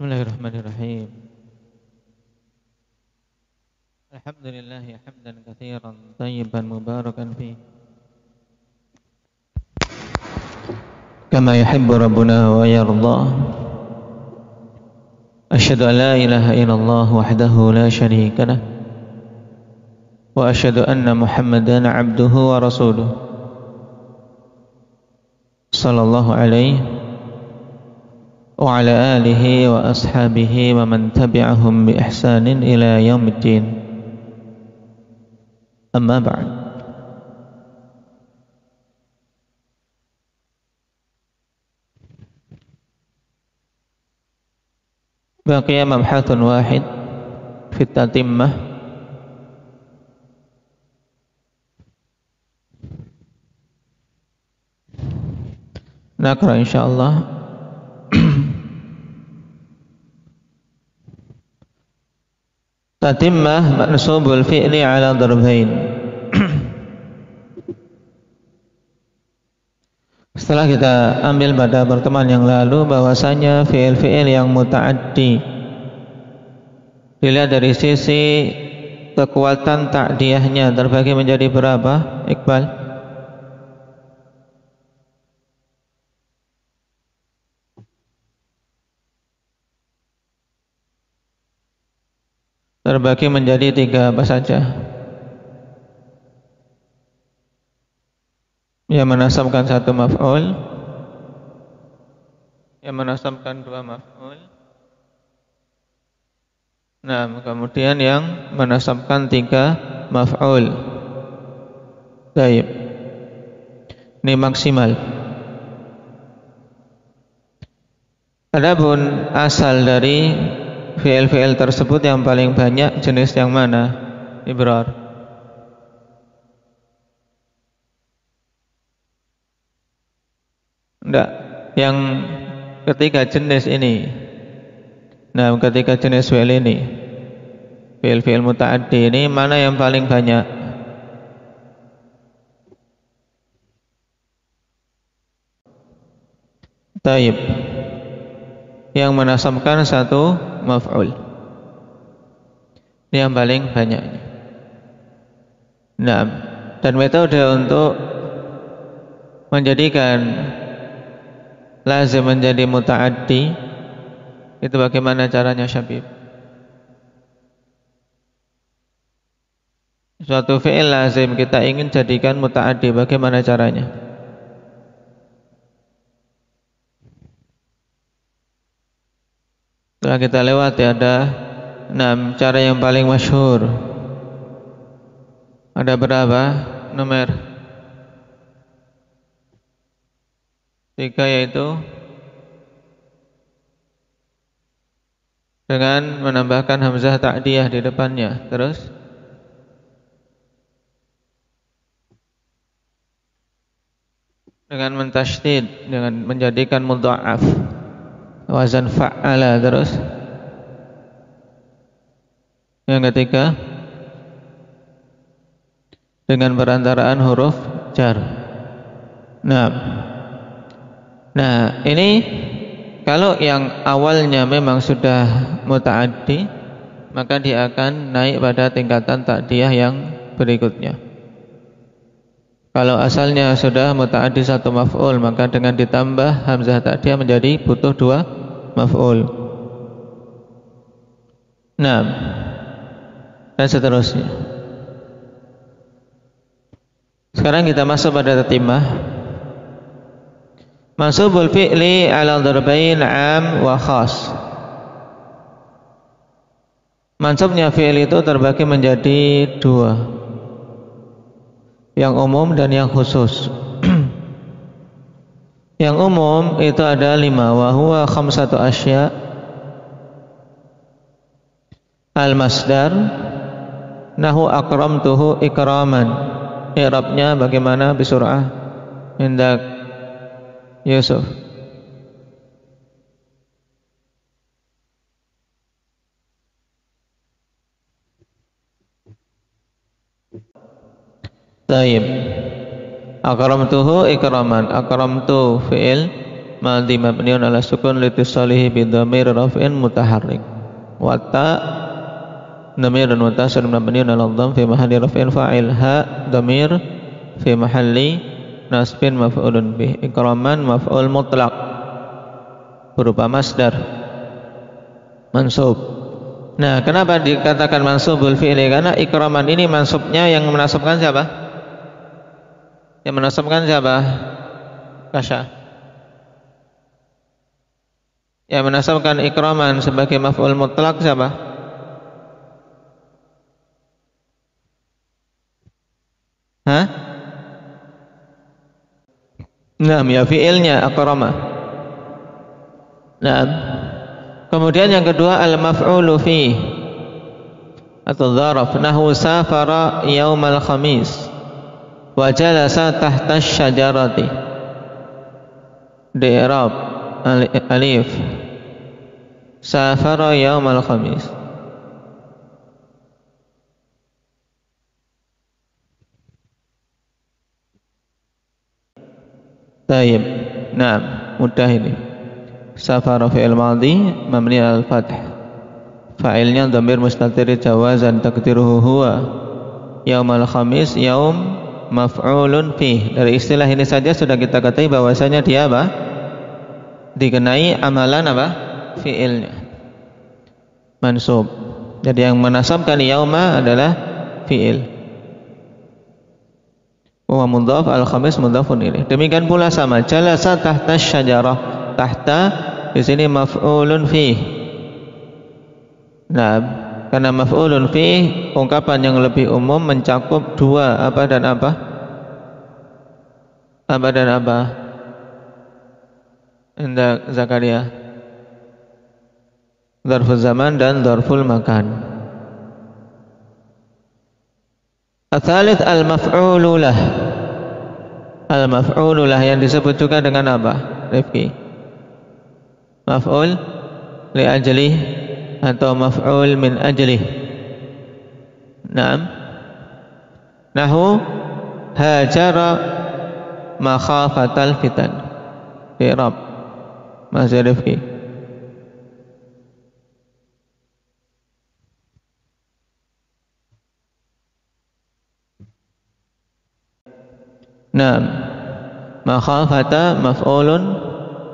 بسم الله الرحمن الرحيم. الحمد لله حمدا كثيرا طيبا مباركا فيه. كما يحب ربنا ويرضى. أشهد أن لا إله إلا الله وحده لا شريك له. وأشهد أن محمدا عبده ورسوله. صلى الله عليه وسلم وعلى آله وأصحابه ومن تبعهم بإحسان إلى يوم الدين. أما بعد. بقي مبحث واحد في التتمة نقرأ إن شاء الله. Tatimmah mansubul fi'li ala darbain. Setelah kita ambil pada pertemuan yang lalu bahwasanya fi'il-fi'il yang muta'addi dilihat dari sisi kekuatan takdiahnya terbagi menjadi berapa? Iqbal? Terbagi menjadi tiga apa saja? Yang menasabkan satu maf'ul. Yang menasabkan dua maf'ul. Nah kemudian yang menasabkan tiga maf'ul. Baik. Ini maksimal. Adapun asal dari fi'il-fi'il tersebut yang paling banyak jenis yang mana? Ibrar. Enggak, yang ketiga jenis ini. Nah, ketiga jenis fi'il ini. Fi'il-fi'il muta'addi ini mana yang paling banyak? Taib yang menasabkan satu maf'ul. Ini yang paling banyaknya. Nah, dan metode untuk menjadikan lazim menjadi muta'addi itu bagaimana caranya Syabib? Suatu fi'il lazim kita ingin jadikan muta'addi bagaimana caranya? Setelah kita lewati ada enam cara yang paling masyhur. Ada berapa? Nomor tiga yaitu dengan menambahkan hamzah ta'diyah di depannya. Terus dengan mentasydid dengan menjadikan mudha'af wazan fa'ala terus. Yang ketiga dengan perantaraan huruf jar. Nah nah ini kalau yang awalnya memang sudah muta'addi maka dia akan naik pada tingkatan takdiyah yang berikutnya kalau asalnya sudah muta'addi satu maf'ul maka dengan ditambah hamzah takdiyah menjadi butuh dua maf'ul. Nah, dan seterusnya. Sekarang kita masuk pada tatimah. Masubul fi'li ala darbain am wa khas. Mansubnya fi'il itu terbagi menjadi dua. Yang umum dan yang khusus. Yang umum itu ada lima. Wahuwa khamsatu asya. Al-masdar. Nahu akramtuhu ikraman. I'rabnya bagaimana? Bisur'ah. Indak Yusuf Taib Akramtuhu ikraman. Akramtu fi'il. Madhi mabniun ala sukun litisalihi bidhamir raf'in mutaharrik. Wa ta dhamir mutasir mabniun ala dham fi mahalli raf'in fa'il. Ha dhamir fi mahalli nasbin maf'ulun bih. Ikraman maf'ul mutlaq. Berupa masdar. Mansub. Nah kenapa dikatakan mansubul fi'li? Karena ikraman ini mansubnya yang menasabkan siapa yang menasabkan siapa kasya yang menasabkan ikraman sebagai maf'ul mutlak siapa? Hah? Nah, ya fi'ilnya akrama. Nah. Kemudian yang kedua al-maf'ulu fi atau dzaraf nahu safara yaumal khamis wa jalasa tahta syajarati. Di alif safara yaumal khamis Taib. Nah, mudah ini. Safara fi'il madhi mabni al-fath. Fa'ilnya dhamir mustatir jawazan takdiruhu huwa. Yaumal khamis yaum maf'ulun fi. Dari istilah ini saja sudah kita ketahui bahwasanya dia apa? Dikenai amalan apa? fiilnya. Mansub. Jadi yang menasabkan yauma adalah fiil. Wa mudhaf al khamis mudhafun ilaih demikian pula sama. Jalasa tahta syajarah. Tahta di sini maf'ulun fi nah karena maf'ulun fi ungkapan yang lebih umum mencakup dua apa dan apa apa dan apa Indah Zakaria Darful zaman dan darful makan. Atsalits al-maf'ululah. Al-maf'ululah yang disebut juga dengan apa? Rifki. Maf'ul li ajli atau maf'ul min ajli. Naam. Nahu hajara makhafatal fitan. Irab. Masih Rifki. Naam. Makhafata maf'ulun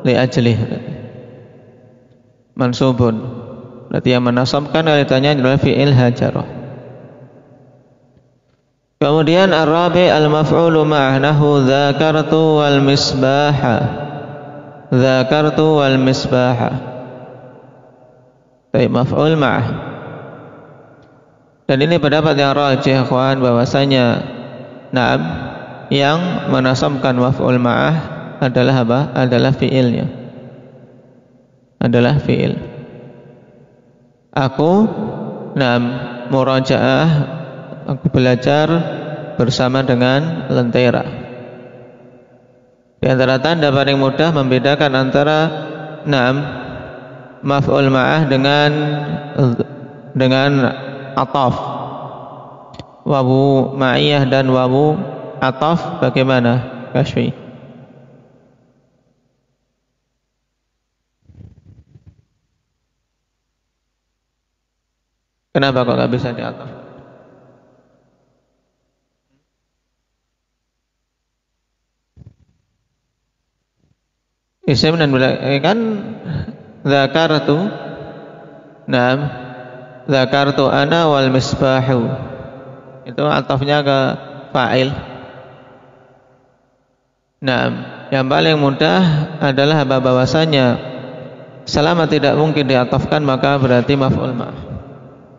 li ajlih. Mansubun. Berarti yang menasabkan kaitannya adalah fi'il hajarah. Kemudian ar-rabi al-maf'ulu ma'nahu dzakartu wal misbaha. Dzakartu wal misbaha. Baik maf'ul ma'ah. Dan ini pendapat yang rajih kawan bahwasanya na'am yang menasabkan maf'ul ma'ah adalah apa? Adalah fi'ilnya. Adalah fi'il. Aku nam murajaah aku belajar bersama dengan lentera. Di antara tanda paling mudah membedakan antara nam maf'ul ma'ah dengan dengan ataf wawu ma'iyah dan wawu ataf bagaimana Kashfi Kenapa kok nggak bisa diataf? Isim dan eh, kan zakartu Naam Zakartu ana wal misbahu Itu atafnya ke fa'il Nah, yang paling mudah adalah bahwasanya selama tidak mungkin diatofkan maka berarti maf'ul ma'ah.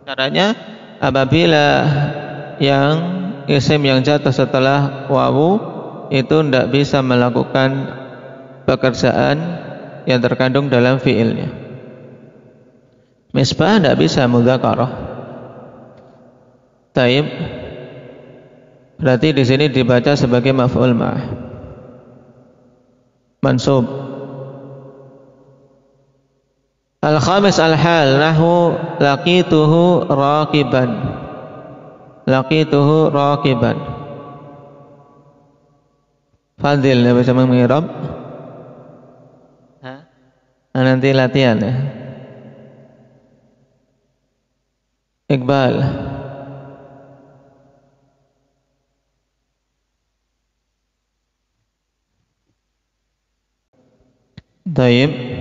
Caranya apabila yang isim yang jatuh setelah wawu itu tidak bisa melakukan pekerjaan yang terkandung dalam fiilnya. Misbah tidak bisa mudzakarah. Taib berarti di sini dibaca sebagai maf'ul ma'ah mansub Al-khamis al-hal nahu laqituhu raqiban laqituhu raqiban Fadil ya bisa mengirab Nah, nanti latihan ya. Iqbal. Taib.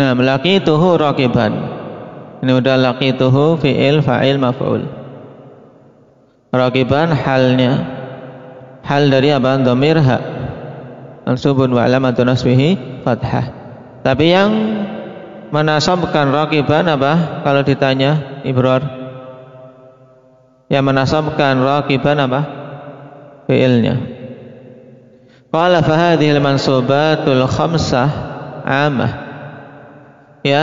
Nah, tuhu raqiban. Ini udah tuhu fi'il fa'il maf'ul. Raqiban halnya hal dari apa? Dhamir ha. Mansubun wa alamatu nasbihi fathah. Tapi yang menasabkan raqiban apa? Kalau ditanya Ibrar. Yang menasabkan raqiban apa? Fi'ilnya. Qala fa al-mansubatul khamsah amah ya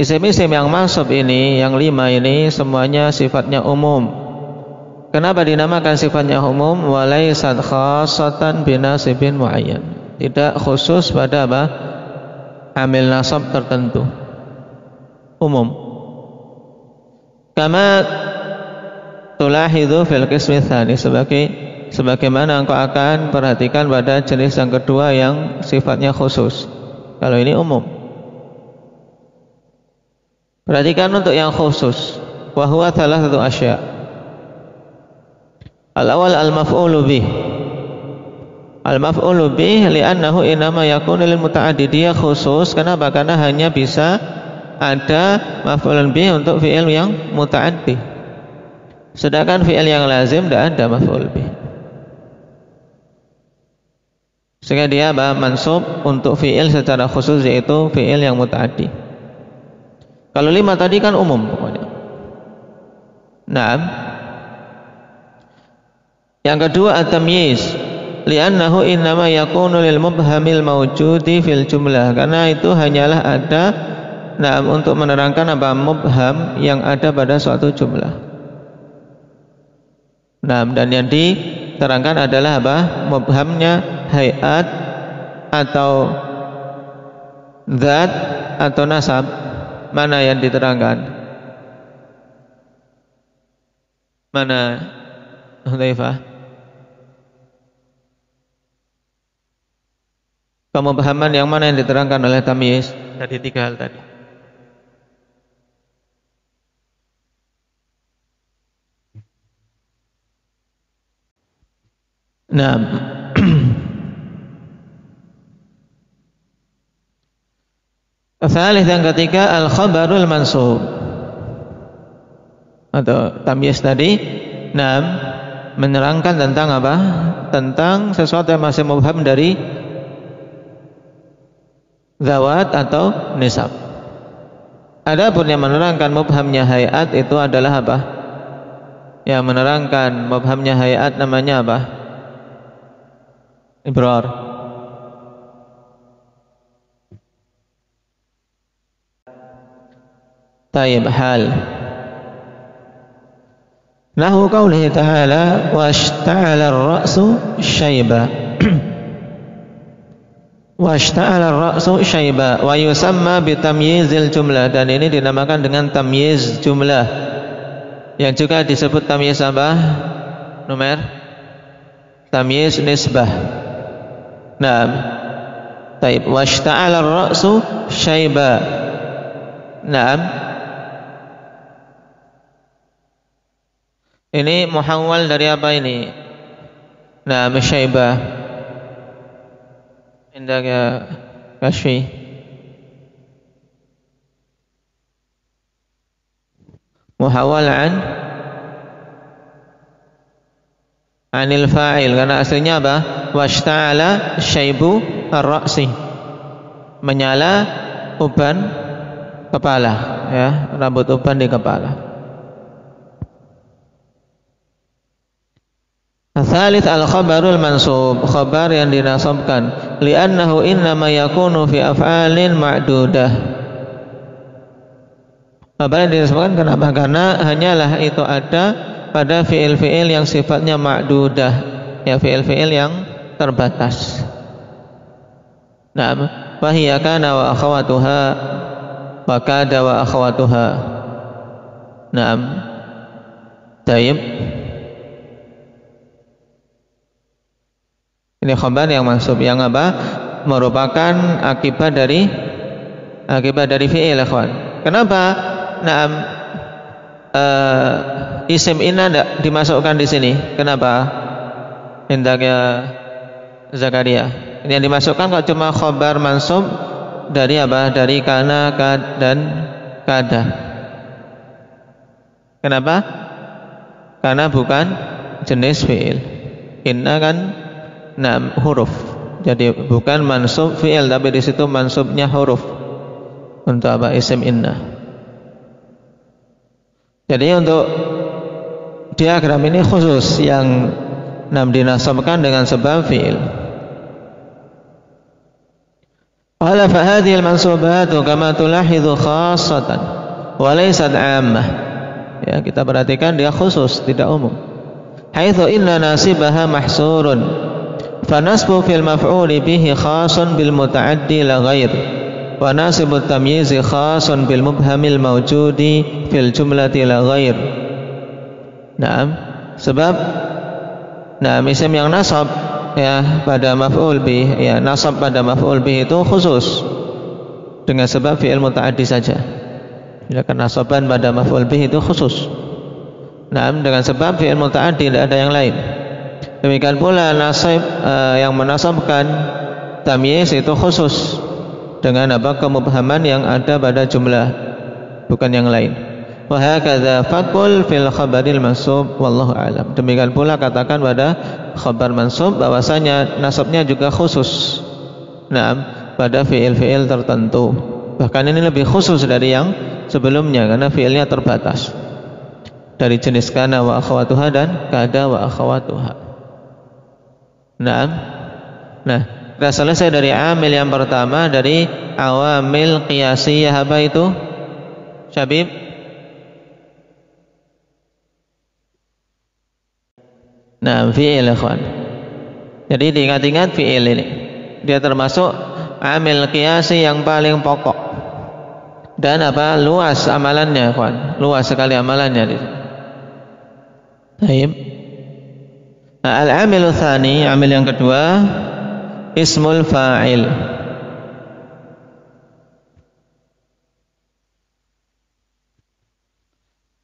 isim-isim yang masuk ini yang lima ini semuanya sifatnya umum. Kenapa dinamakan sifatnya umum? Walaisat khasatan binasibin muayyan. Tidak khusus pada apa? Amil nasab tertentu. Umum. Kama tulahidhu fil qismi sebagai sebagaimana engkau akan perhatikan pada jenis yang kedua yang sifatnya khusus. Kalau ini umum. Perhatikan untuk yang khusus. Wahwa salah satu asya. Al-awal al-maf'ulu bih. Al-maf'ulu bih li'annahu inama yakunu lil muta'addi. Dia khusus kenapa? Karena hanya bisa ada maf'ulun bih untuk fi'il yang muta'addi. Sedangkan fi'il yang lazim tidak ada maf'ul bih. Sehingga dia apa? mansub untuk fi'il secara khusus yaitu fi'il yang mutaaddi. Kalau lima tadi kan umum pokoknya. Nah, yang kedua at-tamyiz li'annahu innama yakunu lil mubhamil mawjudi fil jumlah karena itu hanyalah ada nah untuk menerangkan apa mubham yang ada pada suatu jumlah. Nah, dan yang diterangkan adalah apa? Mubhamnya hayat atau zat atau nasab mana yang diterangkan? Mana Hudzaifah? Pemahaman yang mana yang diterangkan oleh tamyiz? Dari tiga hal tadi. Nah, Salih yang ketiga al-khabarul mansub atau tamyiz tadi enam menerangkan tentang apa? Tentang sesuatu yang masih mubham dari zawat atau nisab. Adapun yang menerangkan mubhamnya hayat itu adalah apa? Yang menerangkan mubhamnya hayat namanya apa? Ibrar. طيب حال له قوله تعالى واشتعل الرأس شيبا واشتعل الرأس شيبا ويسمى بتمييز الجملة dan ini dinamakan dengan tamyiz jumlah yang juga disebut tamyiz apa? Numer tamyiz nisbah. Nah, taib washta'ala ar-ra'su syaiba. Naam. Ini muhawwal dari apa ini? Nah, musyaibah. Indaka kasfi. Muhawwal an anil fa'il karena aslinya apa? Washta'ala syaibu ar-ra'si. Menyala uban kepala ya, rambut uban di kepala. Thalith al-khabarul mansub, khabar yang dinasabkan li'annahu innama yakunu fi af'alin ma'dudah. Khabar yang dinasabkan kenapa? Karena hanyalah itu ada pada fi'il-fi'il yang sifatnya ma'dudah, ya fi'il-fi'il yang terbatas. Naam, wa hiya kana wa akhawatuha wa kada wa akhawatuha. Tayyib. Ini khabar yang masuk yang apa? Merupakan akibat dari akibat dari fi'il ikhwan. Kenapa? Nah, uh, isim inna tidak dimasukkan di sini. Kenapa? Hendaknya Zakaria. Ini yang dimasukkan kok cuma khobar mansub dari apa? Dari kana kad dan kada. Kenapa? Karena bukan jenis fi'il. Inna kan enam huruf. Jadi bukan mansub fi'il tapi di situ mansubnya huruf. Untuk apa? Isim inna. Jadi untuk diagram ini khusus yang enam dinasabkan dengan sebab fi'il. Qala fa hadhihi al-mansubat kama tulahidhu khassatan wa laysat 'ammah. Ya, kita perhatikan dia khusus, tidak umum. Haitsu inna nasibaha mahsurun Fanasbu fil المفعول bihi khasun بالمتعدي muta'addi la ghair. Wa nasibu tamyizi khasun bil mubhamil mawjudi fil نعم la ghair. Naam. Sebab yang nasab ya pada maf'ul bih ya nasab pada maf'ul bih itu khusus dengan sebab fi'il muta'addi saja. Ya, Silakan nasaban pada maf'ul bih itu khusus. Nah, dengan sebab fi'il muta'addi tidak ada yang lain. Demikian pula nasib uh, yang menasabkan tamyiz itu khusus dengan apa kemubhaman yang ada pada jumlah bukan yang lain. Wa hakadha faqul fil khabaril mansub wallahu alam. Demikian pula katakan pada khabar mansub bahwasanya nasabnya juga khusus. Naam, pada fiil-fiil tertentu. Bahkan ini lebih khusus dari yang sebelumnya karena fiilnya terbatas. Dari jenis kana wa akhawatuha dan kada wa akhawatuha. Nah, nah kita selesai dari amil yang pertama dari awamil qiyasiyah apa itu? Syabib? Nah, fi'il ikhwan. Jadi diingat-ingat fi'il ini. Dia termasuk amil qiyasi yang paling pokok. Dan apa? Luas amalannya, ikhwan. Luas sekali amalannya di Baik. Nah, al-amil tsani, amil yang kedua, ismul fa'il.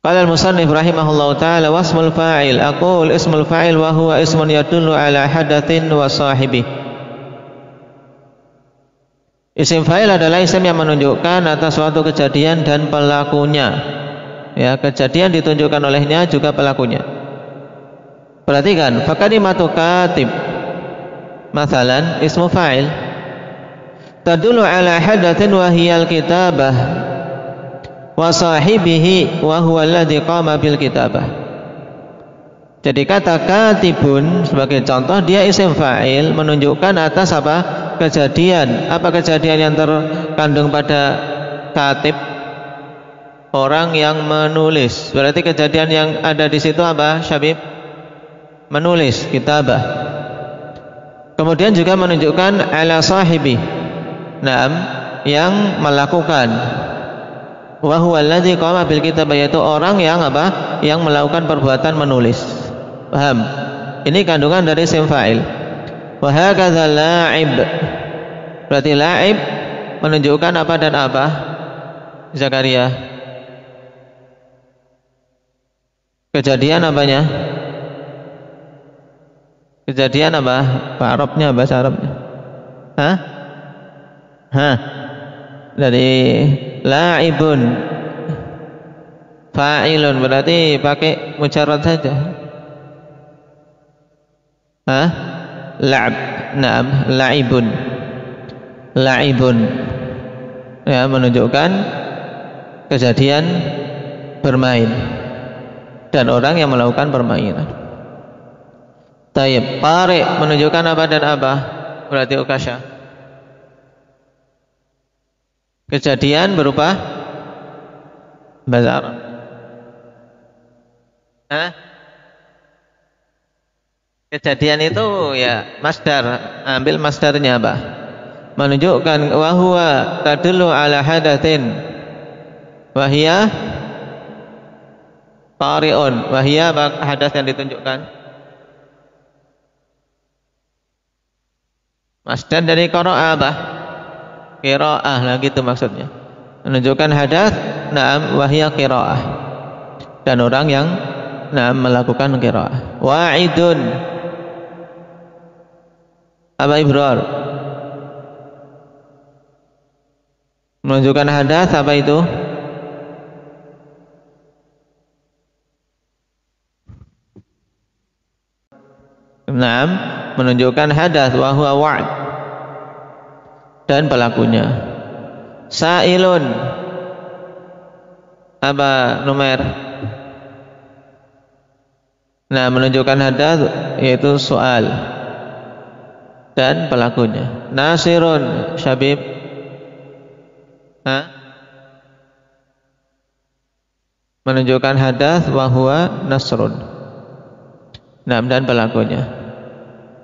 Qala al-musannif rahimahullahu taala wasmul fa'il aqul ismul fa'il wa huwa ismun yadullu ala hadatsin wa sahibi. Isim fa'il adalah isim yang menunjukkan atas suatu kejadian dan pelakunya. Ya, kejadian ditunjukkan olehnya juga pelakunya. Perhatikan, fakalimatu katib. Masalan, ismu fa'il. Tadulu ala hadathin wa kitabah. Wa sahibihi wa huwa alladhi qama bil kitabah. Jadi kata katibun sebagai contoh dia isim fa'il menunjukkan atas apa? kejadian. Apa kejadian yang terkandung pada katib? Orang yang menulis. Berarti kejadian yang ada di situ apa, Syabib? Menulis kitabah. Kemudian juga menunjukkan ala sahibi. Naam, yang melakukan. Wa huwa alladhi qama bil kitabah yaitu orang yang apa? Yang melakukan perbuatan menulis. Paham? Ini kandungan dari sim fa'il. Wa hakadha la'ib. Berarti la'ib menunjukkan apa dan apa? Zakaria. Kejadian apanya? Kejadian apa? Pak Arabnya bahasa Arabnya. Hah? Hah? Dari laibun fa'ilun berarti pakai mujarrad saja. Hah? La'ab. Naam, laibun. Laibun. Ya, menunjukkan kejadian bermain dan orang yang melakukan permainan. Taib. Tarik menunjukkan apa dan apa? Berarti ukasya. Kejadian berupa Arab. Hah? Kejadian itu ya masdar, ambil masdarnya apa? Menunjukkan wahwa tadullu ala hadatsin wahia tari'un wahia hadas yang ditunjukkan Masdar dari qira'a apa? Qiraah lah gitu maksudnya. menunjukkan hadas na'am wahya qiraah. Dan orang yang na'am melakukan qiraah. Wa'idun. Apa ibrar menunjukkan hadas apa itu? Naam menunjukkan hadas wa huwa wa'd dan pelakunya. Sa'ilun apa nomor? Nah, menunjukkan hadas yaitu soal dan pelakunya. Nasirun Syabib. Hah? Menunjukkan hadas wa huwa nasrun. Nah, dan pelakunya.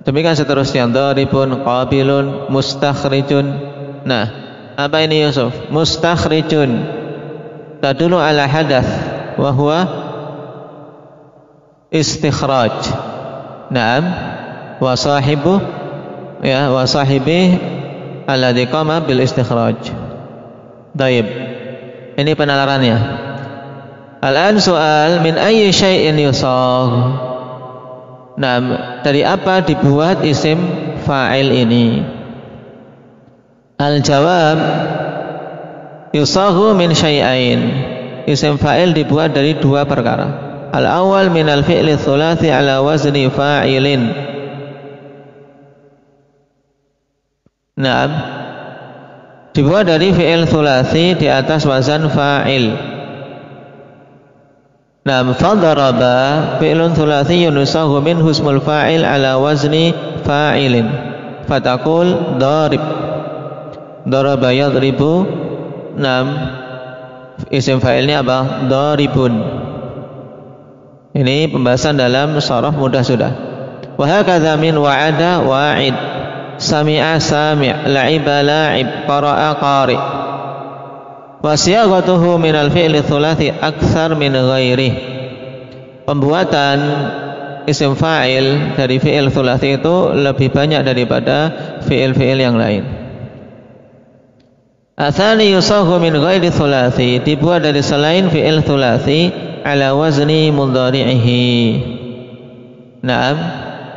Demikian seterusnya daribun qabilun mustakhrijun. Nah, apa ini Yusuf? Mustakhrijun tadulu ala hadath wa huwa istikhraj. Naam wa sahibu ya wa sahibi alladhi qama bil istikhraj. Baik. Ini penalarannya. Al-an soal min ayyi syai'in yusagh? Nah, dari apa dibuat isim fa'il ini? Al-jawab yusahu min syai'ain. Isim fa'il dibuat dari dua perkara. Al-awwal min al-fi'li thulathi ala wazni fa'ilin. Nah, dibuat dari fi'il thulathi di atas wazan fa'il. Nam fadaraba fi'lun thulatsiyyun yusahu min husmul fa'il ala wazni fa'ilin. Fatakul darib. Daraba yadribu. Nam isim fa'ilnya apa? Daribun. Ini pembahasan dalam sorof mudah sudah. Wa hakadha min wa'ada wa'id. Sami'a sami' la'iba la'ib qara'a qari' wa siyaghatuhu min al-fi'li thulathi akthar min ghairi. Pembuatan isim fa'il dari fi'il thulathi itu lebih banyak daripada fi'il-fi'il yang lain. Athani yusahu min ghairi thulathi dibuat dari selain fi'il thulathi ala wazni mudhari'ihi. Naam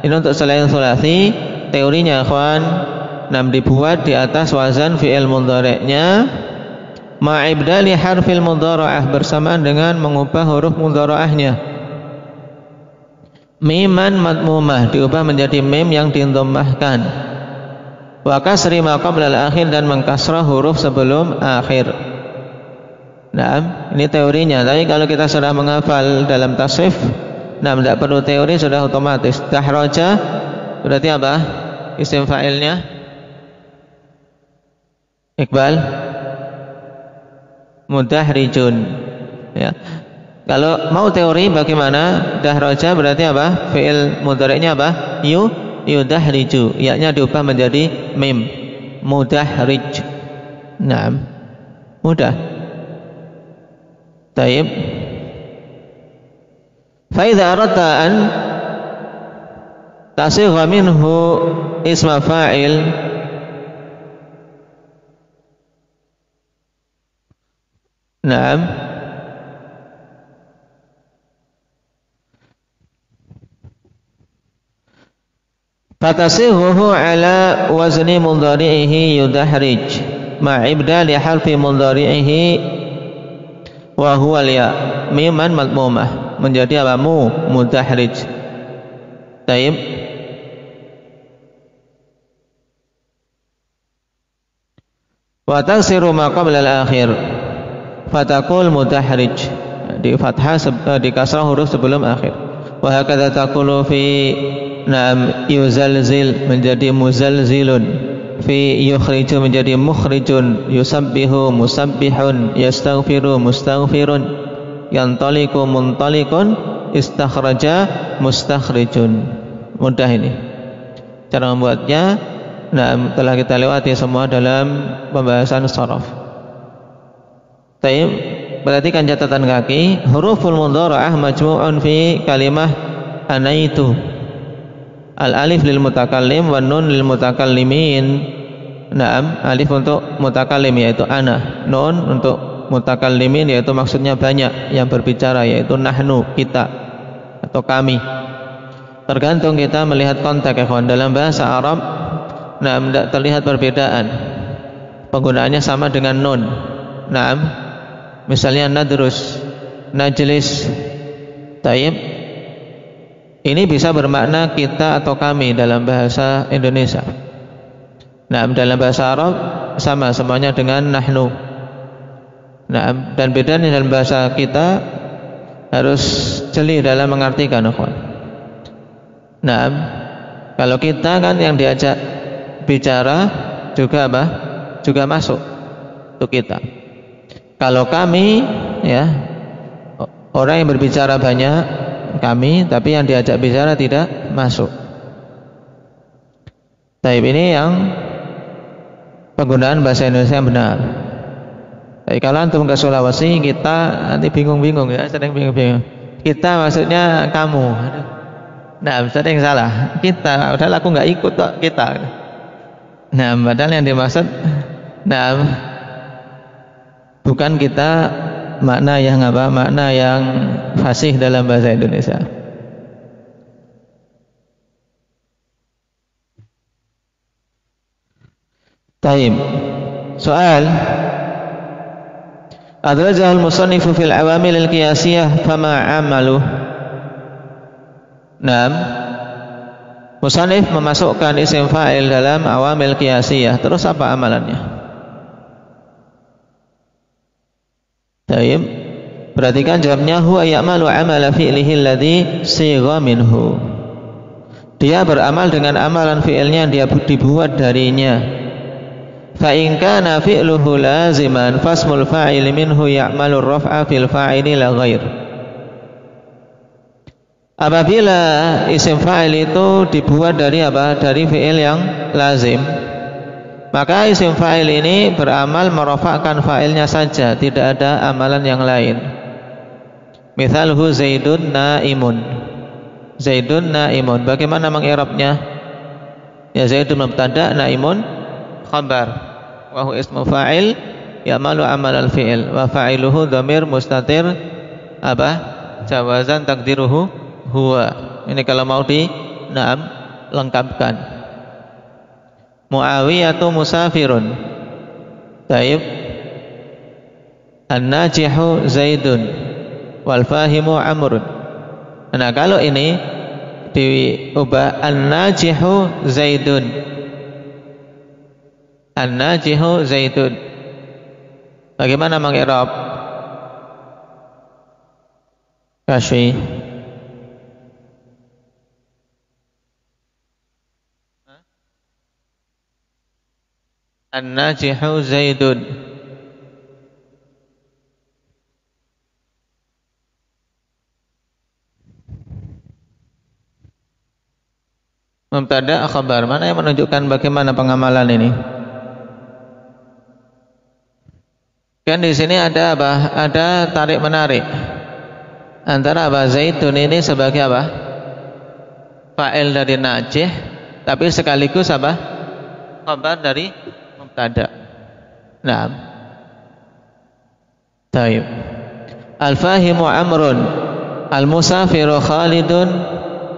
ini untuk selain thulathi teorinya kawan nam dibuat di atas wazan fi'il mudhari'nya ma'ibdali harfil mudhara'ah bersamaan dengan mengubah huruf mudhara'ahnya miman matmumah diubah menjadi mim yang dindomahkan wa kasri ma qabla akhir dan mengkasrah huruf sebelum akhir Nah, ini teorinya. Tapi kalau kita sudah menghafal dalam tasrif, nah tidak perlu teori sudah otomatis. Tahroja berarti apa? Isim fa'ilnya Iqbal mudahrijun. Ya. Kalau mau teori bagaimana dahraja berarti apa? Fiil mudhari'nya apa? Yu yudahriju yaknya diubah menjadi mim. Mudahrij nah mudah. Taib. Fa idza aradta an tasigha minhu isma fa'il Naam. Fatasihuhu ala wazni mudhari'ihi yudahrij ma'ibdali harfi mudhari'ihi wa huwa liya miman madmumah menjadi apa mu mudahrij. Taib. Wa tasiru ma qabla al-akhir fatakul mutahrij. Di fathah eh, di kasrah huruf sebelum akhir. Wa hakadha taqulu fi nam yuzalzil menjadi muzalzilun. Fi yukhriju menjadi mukhrijun. Yusabbihu musabbihun. Yastaghfiru mustaghfirun. Yantaliku muntalikun istakhraja mustakhrijun. Mudah ini. Cara membuatnya nah telah kita lewati semua dalam pembahasan saraf Taib perhatikan catatan kaki huruful mudhara'ah majmu'un fi kalimah anaitu al alif lil mutakallim wan nun lil mutakallimin Naam, alif untuk mutakallim yaitu ana. Nun untuk mutakallimin yaitu maksudnya banyak yang berbicara yaitu nahnu, kita atau kami. Tergantung kita melihat konteks ya Dalam bahasa Arab, nah tidak terlihat perbedaan. Penggunaannya sama dengan nun. Naam. Misalnya nadrus, najlis, taib. Ini bisa bermakna kita atau kami dalam bahasa Indonesia. Nah, dalam bahasa Arab sama semuanya dengan nahnu. Nah, dan bedanya dalam bahasa kita harus jeli dalam mengartikan ikhwan. Nah, kalau kita kan yang diajak bicara juga apa? Juga masuk untuk kita. Kalau kami ya orang yang berbicara banyak kami tapi yang diajak bicara tidak masuk. Tapi ini yang penggunaan bahasa Indonesia yang benar. Tapi kalau antum ke Sulawesi kita nanti bingung-bingung ya, sering bingung-bingung. Kita maksudnya kamu. Nah, sering salah. Kita, padahal aku nggak ikut kok kita. Nah, padahal yang dimaksud nah bukan kita makna yang apa makna yang fasih dalam bahasa Indonesia Taib. Soal Adrajah al-musannifu fil awamil al-qiyasiyah fama amalu. Naam Musannif memasukkan isim fa'il dalam awamil qiyasiyah. Terus apa amalannya? Taib. Perhatikan jawabnya huwa ya'malu amala fi'lihi alladhi sigha minhu. Dia beramal dengan amalan fi'ilnya yang dia dibuat darinya fa in kana fi'luhu laziman fasmul fa'il minhu ya'malu raf'a fil fa'ili la ghair apabila isim fa'il itu dibuat dari apa dari fi'il yang lazim maka isim fa'il ini beramal merofakkan fa'ilnya saja tidak ada amalan yang lain. Misalhu zaidun naimun. Zaidun naimun. Bagaimana mengirabnya ya zaidun mubtada naimun khabar. Wa huwa ismu fa'il ya'malu amal al-fi'il. Wa fa'iluhu dhamir mustatir apa? Jawazan takdiruhu huwa. Ini kalau mau di naam lengkapkan Muawiyatu musafirun Taib An-najihu Zaidun Wal fahimu Amrun Nah kalau ini diubah An-najihu Zaidun An-najihu zaitun. Bagaimana mengirab? Kasih. An-najihu zaidun. Mubtada khabar. Mana yang menunjukkan bagaimana pengamalan ini? Kan di sini ada apa? Ada tarik menarik antara apa zaitun ini sebagai apa? Fa'il dari najih tapi sekaligus apa? Khabar dari mubtada. Nah. Taib. Al-fahimu amrun Al-musafiru khalidun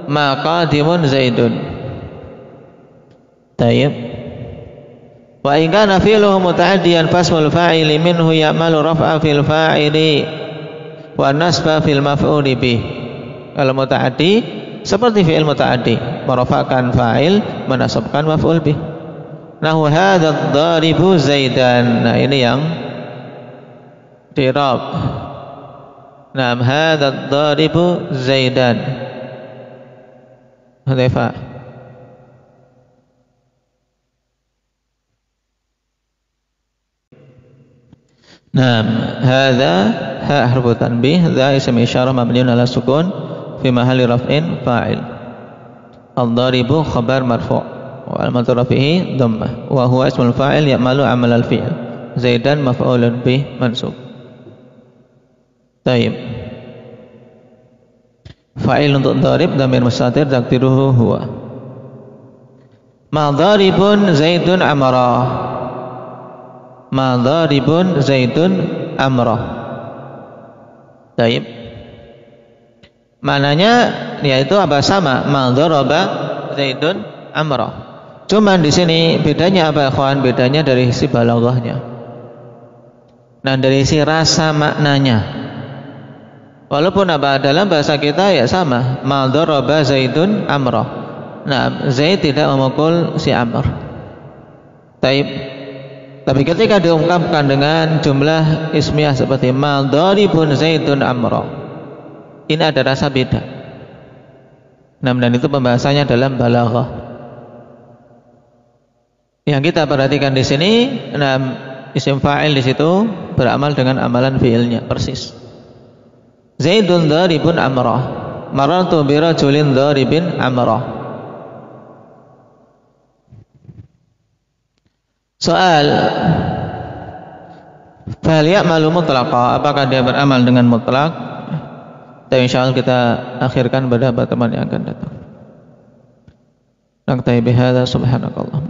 Ma qadimun zaidun Taib Wa in kana fi'luhu muta'addiyan fasmul fa'ili minhu ya'malu raf'a fil fa'ili wa nasba fil maf'uli bih. Kalau muta'addi seperti fi'il muta'addi, merafa'kan fa'il, menasabkan maf'ul bih. Nahu hadha dharibu Zaidan. Nah, ini yang dirab. Nah, hadha dharibu Zaidan. Hudzaifah. Nah, hadza ha harfu tanbih, dha ism isyarah mabniun ala sukun fi mahalli raf'in fa'il. Al-daribu khabar marfu' wa al-madhur fihi dhammah wa huwa ismul fa'il ya'malu amal al-fi'l. Zaidan maf'ulun bih mansub. Taib. Fa'il untuk dharib dhamir mustatir takdiruhu huwa. Madharibun Zaidun Amra. Madharibun Zaidun Amra. Taib. Mananya yaitu apa sama madharaba Zaidun Amra. Cuman di sini bedanya apa kawan? Bedanya dari sisi balaghahnya. Nah, dari sisi rasa maknanya. Walaupun apa dalam bahasa kita ya sama, madharaba Zaidun Amra. Nah, Zaid tidak memukul si Amr. Taib. Tapi ketika diungkapkan dengan jumlah ismiyah seperti madharibun Zaidun Amra. Ini ada rasa beda. Nah, dan itu pembahasannya dalam balaghah. Yang kita perhatikan di sini, nah, isim fa'il di situ beramal dengan amalan fiilnya persis. Zaidun dharibun amrah. Marartu bi rajulin dharibin amrah. Soal Fahal malu mutlaqa Apakah dia beramal dengan mutlak Dan insyaAllah kita akhirkan pada pertemuan yang akan datang Naktai bihada subhanakallah